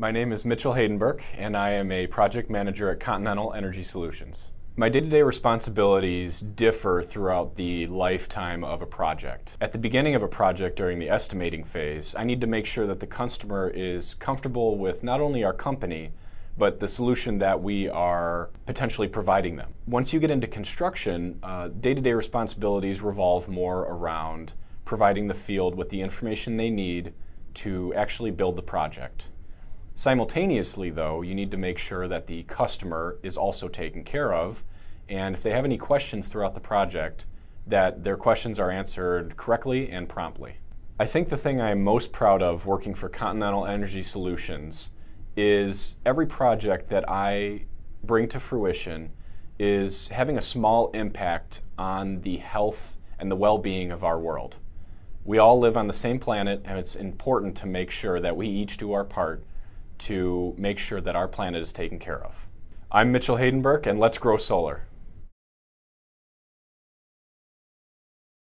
My name is Mitchell Heydenberk, and I am a project manager at Continental Energy Solutions. My day to day responsibilities differ throughout the lifetime of a project. At the beginning of a project during the estimating phase, I need to make sure that the customer is comfortable with not only our company, but the solution that we are potentially providing them. Once you get into construction, day to day responsibilities revolve more around providing the field with the information they need to actually build the project. Simultaneously, though, you need to make sure that the customer is also taken care of, and if they have any questions throughout the project, that their questions are answered correctly and promptly. I think the thing I am most proud of working for Continental Energy Solutions is every project that I bring to fruition is having a small impact on the health and the well being of our world. We all live on the same planet, and it's important to make sure that we each do our part to make sure that our planet is taken care of. I'm Mitchell Heydenberk, and let's grow solar.